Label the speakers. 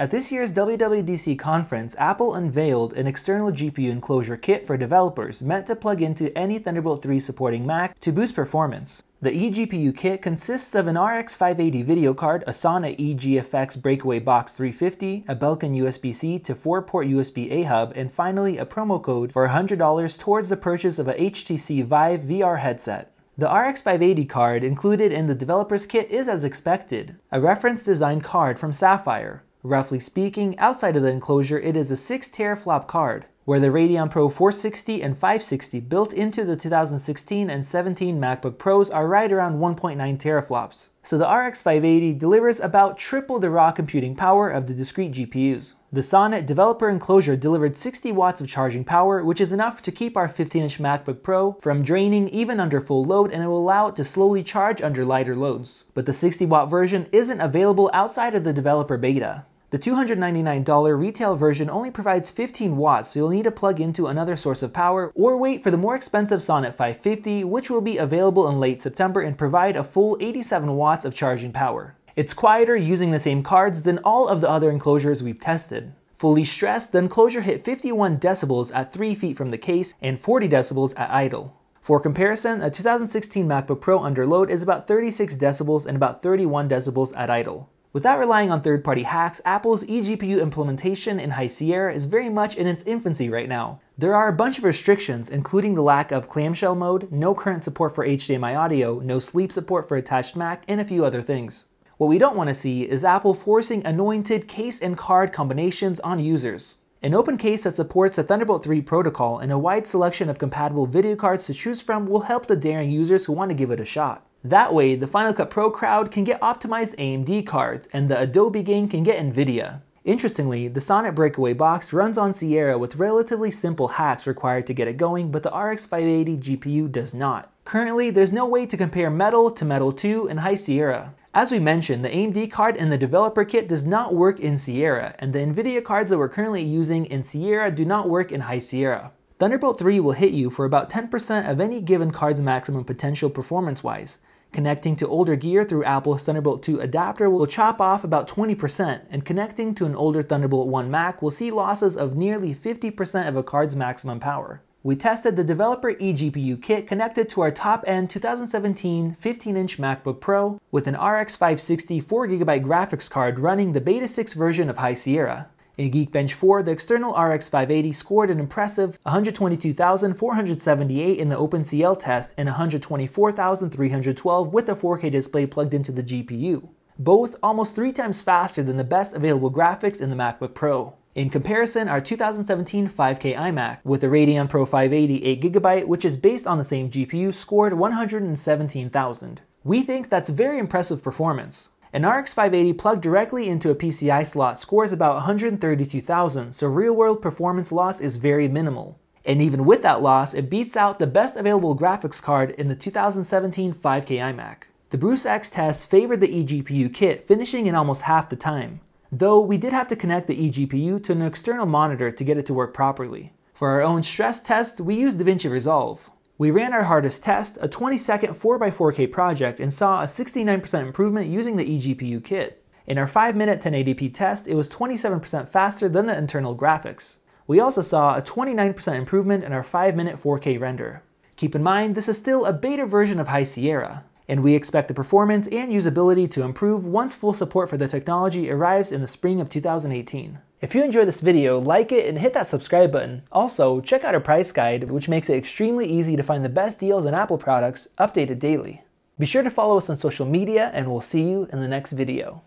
Speaker 1: At this year's WWDC conference, Apple unveiled an external GPU enclosure kit for developers meant to plug into any Thunderbolt 3 supporting Mac to boost performance. The eGPU kit consists of an RX 580 video card, a Sonnet eGFX Breakaway Box 350, a Belkin USB-C to 4-port USB-A hub, and finally a promo code for $100 towards the purchase of a HTC Vive VR headset. The RX 580 card included in the developer's kit is as expected, a reference design card from Sapphire. Roughly speaking, outside of the enclosure, it is a 6 teraflop card, where the Radeon Pro 460 and 560 built into the 2016 and 17 MacBook Pros are right around 1.9 teraflops. So the RX 580 delivers about triple the raw computing power of the discrete GPUs. The Sonnet developer enclosure delivered 60 watts of charging power, which is enough to keep our 15-inch MacBook Pro from draining even under full load and it will allow it to slowly charge under lighter loads. But the 60 watt version isn't available outside of the developer beta. The $299 retail version only provides 15 watts, so you'll need to plug into another source of power or wait for the more expensive Sonnet 550, which will be available in late September and provide a full 87 watts of charging power. It's quieter using the same cards than all of the other enclosures we've tested. Fully stressed, the enclosure hit 51 decibels at 3 feet from the case and 40 decibels at idle. For comparison, a 2016 MacBook Pro under load is about 36 decibels and about 31 decibels at idle. Without relying on third-party hacks, Apple's eGPU implementation in High Sierra is very much in its infancy right now. There are a bunch of restrictions, including the lack of clamshell mode, no current support for HDMI audio, no sleep support for attached Mac, and a few other things. What we don't want to see is Apple forcing anointed case and card combinations on users. An open case that supports the Thunderbolt 3 protocol and a wide selection of compatible video cards to choose from will help the daring users who want to give it a shot. That way, the Final Cut Pro crowd can get optimized AMD cards, and the Adobe gang can get NVIDIA. Interestingly, the Sonnet Breakaway box runs on Sierra with relatively simple hacks required to get it going, but the RX 580 GPU does not. Currently, there's no way to compare Metal to Metal 2 and High Sierra. As we mentioned, the AMD card in the developer kit does not work in Sierra, and the NVIDIA cards that we're currently using in Sierra do not work in High Sierra. Thunderbolt 3 will hit you for about 10% of any given card's maximum potential performance-wise, Connecting to older gear through Apple's Thunderbolt 2 adapter will chop off about 20%, and connecting to an older Thunderbolt 1 Mac will see losses of nearly 50% of a card's maximum power. We tested the developer eGPU kit connected to our top-end 2017 15-inch MacBook Pro with an RX 560 4GB graphics card running the Beta 6 version of High Sierra. In Geekbench 4, the external RX 580 scored an impressive 122,478 in the OpenCL test and 124,312 with a 4K display plugged into the GPU, both almost three times faster than the best available graphics in the MacBook Pro. In comparison, our 2017 5K iMac with a Radeon Pro 580 8GB, which is based on the same GPU, scored 117,000. We think that's very impressive performance. An RX 580 plugged directly into a PCI slot scores about 132,000, so real-world performance loss is very minimal. And even with that loss, it beats out the best available graphics card in the 2017 5K iMac. The Bruce X test favored the eGPU kit, finishing in almost half the time. Though we did have to connect the eGPU to an external monitor to get it to work properly. For our own stress tests, we used DaVinci Resolve. We ran our hardest test, a 20 second 4x4K project, and saw a 69% improvement using the eGPU kit. In our 5 minute 1080p test, it was 27% faster than the internal graphics. We also saw a 29% improvement in our 5 minute 4K render. Keep in mind, this is still a beta version of High Sierra, and we expect the performance and usability to improve once full support for the technology arrives in the spring of 2018. If you enjoyed this video, like it and hit that subscribe button. Also, check out our price guide, which makes it extremely easy to find the best deals on Apple products updated daily. Be sure to follow us on social media and we'll see you in the next video.